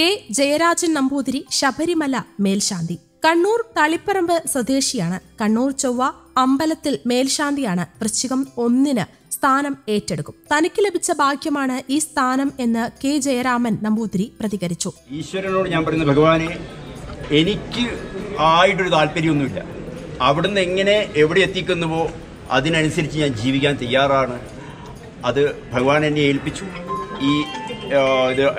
K Jayarajan Namboothiri Sabarimala മേൽശാന്തി. കണ്ണൂർ തളിപ്പറമ്പ് സ്വദേശിയാണ്. കണ്ണൂർ ചൊവ്വ അമ്പലത്തിൽ മേൽശാന്തിയാണ് വൃശ്ചികം ഒന്നിന് സ്ഥാനം ഏറ്റെടുക്കും. തനിക്ക് ലഭിച്ച ഭാഗ്യമാണ് ഈ സ്ഥാനം എന്ന് കെ ജയരാമൻ നമ്പൂതിരി പ്രതികരിച്ചു. ഈശ്വരനോട് ഞാൻ പറയുന്നത് ഭഗവാനെ എനിക്ക് ആയിട്ടൊരു താല്പര്യമൊന്നുമില്ല. അവിടുന്ന് എങ്ങനെ എവിടെ എത്തിക്കുന്നുവോ അതിനനുസരിച്ച് ഞാൻ ജീവിക്കാൻ തയ്യാറാണ്. അത് ഭഗവാൻ എന്നെ ഏൽപ്പിച്ചു. ഈ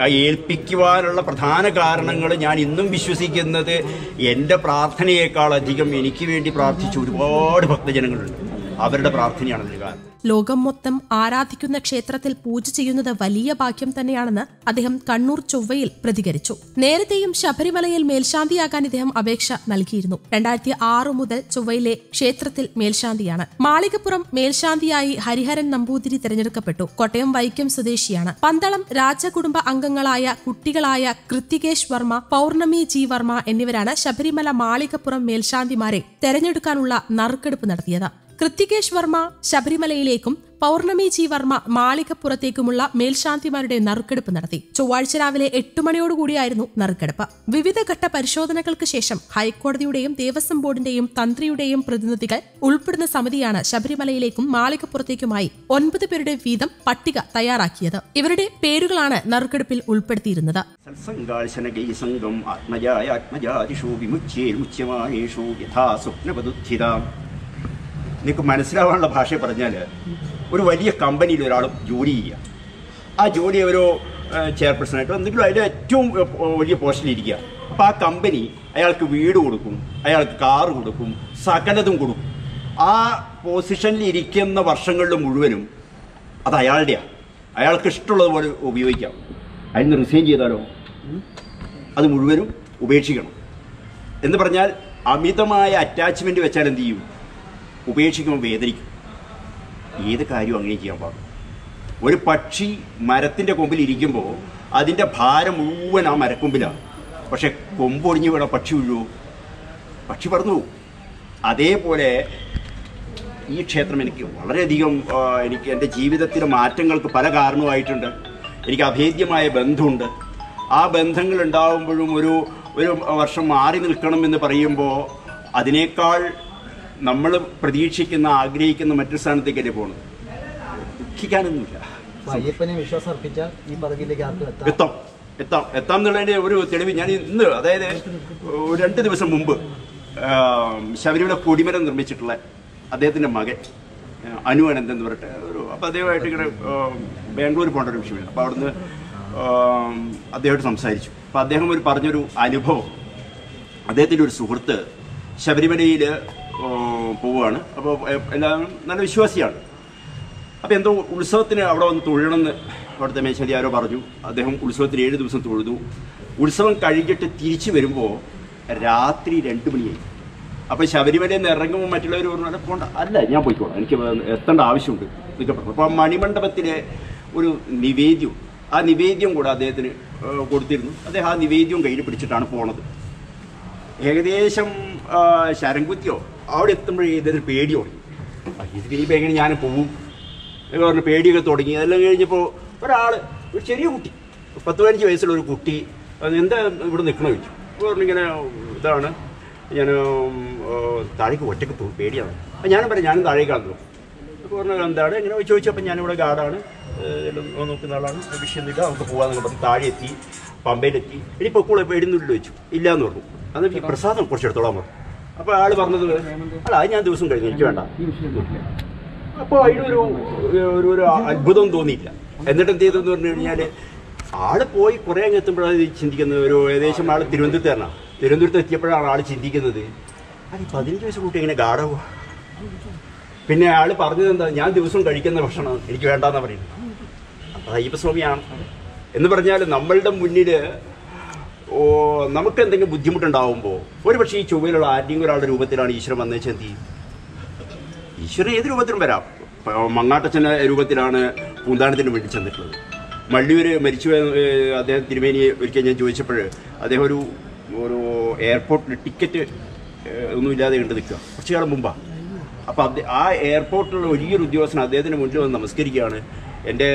ഏൽപ്പിക്കുവാനുള്ള പ്രധാന കാരണങ്ങൾ ഞാൻ ഇന്നും വിശ്വസിക്കുന്നത് എന്റെ പ്രാർത്ഥനയേക്കാൾ അധികം എനിക്ക് വേണ്ടി പ്രാർത്ഥിച്ച ഒരുപാട് ഭക്തജനങ്ങളുണ്ട്. അവരുടെ പ്രാർത്ഥനയാണ് ലോകം മൊത്തം ആരാധിക്കുന്ന ക്ഷേത്രത്തിൽ പൂജ ചെയ്യുന്നത് വലിയ ഭാഗ്യം തന്നെയാണെന്ന് അദ്ദേഹം കണ്ണൂർ ചൊവ്വയിൽ പ്രതികരിച്ചു. നേരത്തെയും ശബരിമലയിൽ മേൽശാന്തിയാകാൻ ഇദ്ദേഹം അപേക്ഷ നൽകിയിരുന്നു. രണ്ടായിരത്തി ആറ് മുതൽ ചൊവ്വയിലെ ക്ഷേത്രത്തിൽ മേൽശാന്തിയാണ്. മാളികപ്പുറം മേൽശാന്തിയായി ഹരിഹരൻ നമ്പൂതിരി തിരഞ്ഞെടുക്കപ്പെട്ടു. കോട്ടയം വൈക്കം സ്വദേശിയാണ്. പന്തളം രാജകുടുംബ അംഗങ്ങളായ കുട്ടികളായ കൃത്തികേഷ് വർമ്മ പൗർണമി ജി വർമ്മ എന്നിവരാണ് ശബരിമല മാളികപ്പുറം മേൽശാന്തിമാരെ തെരഞ്ഞെടുക്കാനുള്ള നറുക്കെടുപ്പ് നടത്തിയത്. കൃത്തികേശ് വർമ്മ ശബരിമലയിലേക്കും പൗർണമി ജി വർമ്മ മാളികപ്പുറത്തേക്കുമുള്ള മേൽശാന്തിമാരുടെ നറുക്കെടുപ്പ് നടത്തി. ചൊവ്വാഴ്ച രാവിലെ എട്ട് മണിയോടുകൂടിയായിരുന്നു നറുക്കെടുപ്പ്. വിവിധ ഘട്ട പരിശോധനകൾക്ക് ശേഷം ഹൈക്കോടതിയുടെയും ദേവസ്വം ബോർഡിന്റെയും തന്ത്രിയുടെയും പ്രതിനിധികൾ ഉൾപ്പെടുന്ന സമിതിയാണ് ശബരിമലയിലേക്കും മാളികപ്പുറത്തേക്കുമായി ഒൻപത് പേരുടെ വീതം പട്ടിക തയ്യാറാക്കിയത്. ഇവരുടെ പേരുകളാണ് നറുക്കെടുപ്പിൽ ഉൾപ്പെടുത്തിയിരുന്നത്. സത്സംഗാശനകൈസംഗം ആത്മജായ ആത്മജാതിഷു വിമുച്യേർമുച്യമാനേഷു യഥാ സ്വപ്നപദുദ്ധിതാം നിങ്ങൾക്ക് മനസ്സിലാവാനുള്ള ഭാഷ പറഞ്ഞാൽ ഒരു വലിയ കമ്പനിയിൽ ഒരാൾ ജോലി ചെയ്യുക. ആ ജോലി ഒരു ചെയർപേഴ്സണായിട്ടോ എന്തെങ്കിലും അതിന്റെ ഏറ്റവും വലിയ പോസ്റ്റിലിരിക്കുക. അപ്പോൾ ആ കമ്പനി അയാൾക്ക് വീട് കൊടുക്കും അയാൾക്ക് കാർ കൊടുക്കും സകലതും കൊടുക്കും. ആ പൊസിഷനിൽ ഇരിക്കുന്ന വർഷങ്ങളിൽ മുഴുവനും അത് അയാളുടെയാണ് അയാൾക്ക് ഇഷ്ടമുള്ളതുപോലെ ഉപയോഗിക്കാം. അതിന് റിസൈൻ ചെയ്താലോ? അത് മുഴുവനും ഉപേക്ഷിക്കണം. എന്ന് പറഞ്ഞാൽ അമിതമായ അറ്റാച്ച്മെന്റ് വെച്ചാൽ എന്ത് ചെയ്യും? ഉപേക്ഷിക്കുമ്പോൾ വേദനിക്കും. ഏത് കാര്യവും അങ്ങനെ ചെയ്യാൻ പാടും. ഒരു പക്ഷി മരത്തിന്റെ കൊമ്പിൽ ഇരിക്കുമ്പോൾ അതിന്റെ ഭാരം മുഴുവൻ ആ മരക്കൊമ്പിലാണ്. പക്ഷെ കൊമ്പൊടിഞ്ഞ് വീണ പക്ഷി വീഴുമോ പക്ഷി പറന്നു അതേപോലെ ഈ ക്ഷേത്രം എനിക്ക് വളരെയധികം എനിക്ക് എന്റെ ജീവിതത്തിലെ മാറ്റങ്ങൾക്ക് പല കാരണമായിട്ടുണ്ട്. എനിക്ക് അഭേദ്യമായ ബന്ധമുണ്ട്. ആ ബന്ധങ്ങൾ ഉണ്ടാകുമ്പോഴും ഒരു ഒരു വർഷം മാറി നിൽക്കണം എന്ന് പറയുമ്പോൾ അതിനേക്കാൾ നമ്മൾ പ്രതീക്ഷിക്കുന്ന ആഗ്രഹിക്കുന്ന മറ്റൊരു സ്ഥാനത്തേക്കല്ലേ പോകുന്നത് ദുഃഖിക്കാനൊന്നുമില്ല. അയ്യപ്പനെ വിശ്വാസം അർപ്പിച്ചാൽ ഈ പദവിയിലേക്ക് ആർക്കും എത്താം. എത്താം. എത്താം. എന്നുള്ളതിന്റെ എന്നുള്ളതിന്റെ ഒരു തെളിവ് ഞാൻ ഇന്ന് അതായത് രണ്ട് ദിവസം മുമ്പ് ശബരിമല കൊടിമരം നിർമ്മിച്ചിട്ടുള്ള അദ്ദേഹത്തിന്റെ മകൻ അനു അനന്ത് എന്ന് പറഞ്ഞിട്ട് ഒരു അപ്പോൾ അദ്ദേഹമായിട്ട് ഇങ്ങനെ ബാംഗ്ലൂർ പോകേണ്ട ഒരു വിഷയമാണ് അപ്പോൾ അവിടുന്ന് അദ്ദേഹമായിട്ട് സംസാരിച്ചു. അപ്പോൾ അദ്ദേഹം ഒരു പറഞ്ഞൊരു അനുഭവം. അദ്ദേഹത്തിന്റെ ഒരു സുഹൃത്ത് ശബരിമലയിൽ പോവുകയാണ്. അപ്പോൾ എല്ലാവരും നല്ല വിശ്വാസിയാണ്. അപ്പോൾ എന്തോ ഉത്സവത്തിന് അവിടെ വന്ന് തൊഴണമെന്ന് അവിടുത്തെ മേശാരി ആരോ പറഞ്ഞു. അദ്ദേഹം ഉത്സവത്തിന് ഏഴ് ദിവസം തൊഴുതു. ഉത്സവം കഴിഞ്ഞിട്ട് തിരിച്ചു വരുമ്പോൾ രാത്രി രണ്ട് മണിയായി. അപ്പോൾ ശബരിമലയിൽ നിന്ന് ഇറങ്ങുമ്പോൾ മറ്റുള്ളവർ പറഞ്ഞു "അല്ല, പോണ്ട. അല്ല ഞാൻ പോയിക്കോളാം. എനിക്ക് എത്തേണ്ട ആവശ്യമുണ്ട്. എന്നൊക്കെ പറഞ്ഞു. അപ്പോൾ മണിമണ്ഡപത്തിലെ ഒരു നിവേദ്യം ആ നിവേദ്യം കൂടെ അദ്ദേഹത്തിന് കൊടുത്തിരുന്നു. അദ്ദേഹം ആ നിവേദ്യം കയ്യിൽ പിടിച്ചിട്ടാണ് പോണത്. ഏകദേശം ശരംകുത്തിയോ അവിടെ എത്തുമ്പോഴേ ഇതൊരു പേടി തുടങ്ങി. ആ, ഇത് ഇനിയിപ്പോൾ എങ്ങനെ ഞാൻ പോവും എന്ന് പറഞ്ഞ് പേടിയൊക്കെ തുടങ്ങി. അതെല്ലാം കഴിഞ്ഞപ്പോൾ ഒരാൾ ഒരു ചെറിയ കുട്ടി പത്ത് പതിനഞ്ച് വയസ്സുള്ള ഒരു കുട്ടി അത് എന്താ ഇവിടെ നിൽക്കണ ചോദിച്ചു. എന്ന് പറഞ്ഞു ഇങ്ങനെ ഇതാണ് ഞാൻ താഴേക്ക് ഒറ്റയ്ക്ക് പോകും പേടിയാണ്. അപ്പം ഞാനും പറയാം ഞാനും താഴേക്കാണല്ലോ അപ്പോൾ പറഞ്ഞു എന്താണ്? ഇങ്ങനെ ചോദിച്ചപ്പോൾ ഞാനിവിടെ ഗാർഡാണ്. നോക്കുന്ന ആളാണ്. വിഷയമൊന്നുമില്ല നമുക്ക് പോകാമെന്നൊക്കെ പറഞ്ഞ് താഴെ എത്തി പമ്പയിലെത്തി. ഇനി പൊക്കോളെ പേടിയൊന്നുമില്ല ചോദിച്ചു. ഇല്ലയെന്ന് പറഞ്ഞു. അന്ന് ഈ പ്രസാദം കുറച്ചെടുത്തോളാൻ പറഞ്ഞു. അപ്പോൾ ആൾ പറഞ്ഞത് അല്ല അത് ഞാൻ ദിവസം കഴിഞ്ഞു. എനിക്ക് വേണ്ട. അപ്പോൾ അതിനൊരു ഒരു ഒരു അത്ഭുതം തോന്നിയില്ല. എന്നിട്ട് എന്ത് ചെയ്തെന്ന് പറഞ്ഞു കഴിഞ്ഞാൽ ആൾ പോയി കുറേ അങ്ങ് എത്തുമ്പോഴാണ് ചിന്തിക്കുന്നത്. ഒരു ഏകദേശം ആൾ തിരുവനന്തപുരത്താണ് തിരുവനന്തപുരത്ത് എത്തിയപ്പോഴാണ് ആൾ ചിന്തിക്കുന്നത്. അത് പതിനഞ്ച് വയസ്സ് കൂട്ടി എങ്ങനെ ഗാഢാവുക പിന്നെ ആൾ പറഞ്ഞത് എന്താ? ഞാൻ ദിവസം കഴിക്കുന്ന ഭക്ഷണം എനിക്ക് വേണ്ടാന്നാ പറയുന്നത്. അത് അയ്യപ്പസ്വാമിയാണ് എന്ന് പറഞ്ഞാൽ നമ്മളുടെ മുന്നിൽ ഓ നമുക്ക് എന്തെങ്കിലും ബുദ്ധിമുട്ടുണ്ടാവുമ്പോൾ ഒരുപക്ഷെ ഈ ചൊവ്വയിലുള്ള ആരെങ്കിലും ഒരാളുടെ രൂപത്തിലാണ് ഈശ്വരൻ വന്നേച്ച് എന്ത് ചെയ്യും? ഈശ്വരൻ ഏത് രൂപത്തിലും വരാം. മങ്ങാട്ടച്ഛന്റെ രൂപത്തിലാണ് പൂന്താനത്തിന് വേണ്ടി ചെന്നിട്ടുള്ളത്. മള്ളിയൂര് മരിച്ചു അദ്ദേഹം തിരുമേനിയെ ഒരിക്കൽ ഞാൻ ചോദിച്ചപ്പോൾ അദ്ദേഹം ഒരു ഒരു എയർപോർട്ടിൽ ടിക്കറ്റ് ഒന്നുമില്ലാതെ കണ്ട് നിൽക്കുക. കുറച്ച് കാലം മുമ്പാണ് അപ്പോൾ അദ്ദേഹം ആ എയർപോർട്ടിലുള്ള വലിയൊരു ഉദ്യോഗസ്ഥൻ അദ്ദേഹത്തിന് മുന്നിൽ വന്ന് നമസ്കരിക്കുകയാണ്. എന്റെ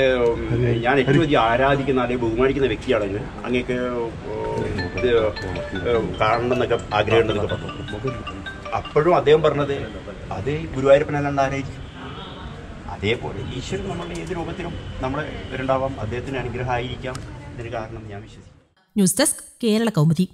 ഞാൻ ഏറ്റവും അധികം ആരാധിക്കുന്ന അല്ലെങ്കിൽ ബഹുമാനിക്കുന്ന വ്യക്തിയാണ് അങ്ങേക്ക് കാണണം എന്നൊക്കെ ആഗ്രഹമുണ്ടെന്നൊക്കെ പറഞ്ഞു. അപ്പോഴും അദ്ദേഹം പറഞ്ഞത് അത് ഗുരുവായൂരപ്പനല്ലാണ്ട് ആരായിരിക്കും അതേപോലെ ഈശ്വരൻ നമ്മളുടെ ഏത് രൂപത്തിലും നമ്മളെ ഉണ്ടാവാം അദ്ദേഹത്തിന് അനുഗ്രഹമായിരിക്കാം. ഇതിന് കാരണം ഞാൻ വിശ്വസിക്കും ന്യൂസ് ഡെസ്ക് കേരള കൗമുദി.